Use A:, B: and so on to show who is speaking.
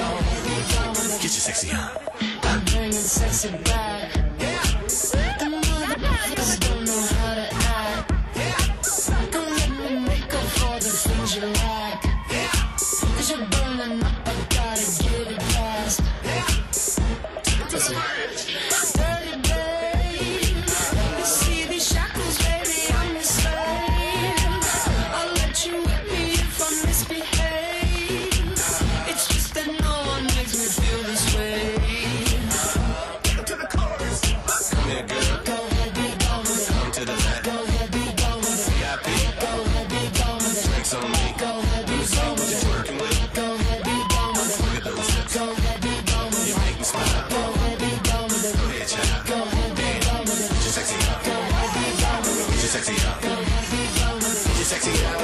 A: Get your sexy on.
B: I'm bringing sexy back. hips on. Go ahead. Just working with. Go ahead. Just. Go. You make me smile. Go. Go. Go sexy. Go Go